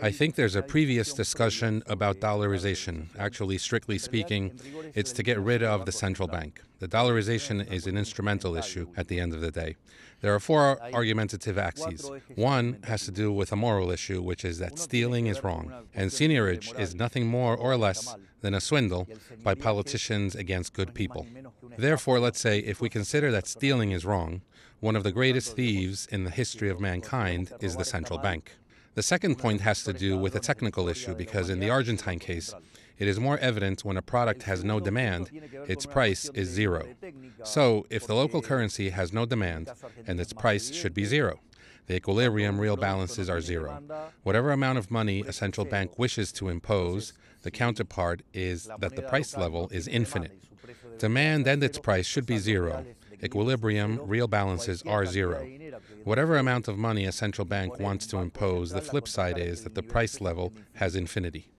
I think there's a previous discussion about dollarization. Actually, strictly speaking, it's to get rid of the central bank. The dollarization is an instrumental issue at the end of the day. There are four argumentative axes. One has to do with a moral issue, which is that stealing is wrong, and seigniorage is nothing more or less than a swindle by politicians against good people. Therefore, let's say if we consider that stealing is wrong, one of the greatest thieves in the history of mankind is the central bank. The second point has to do with a technical issue because in the Argentine case, it is more evident when a product has no demand, its price is zero. So, if the local currency has no demand, and its price should be zero. The equilibrium real balances are zero. Whatever amount of money a central bank wishes to impose, the counterpart is that the price level is infinite. Demand and its price should be zero. Equilibrium real balances are zero. Whatever amount of money a central bank wants to impose, the flip side is that the price level has infinity.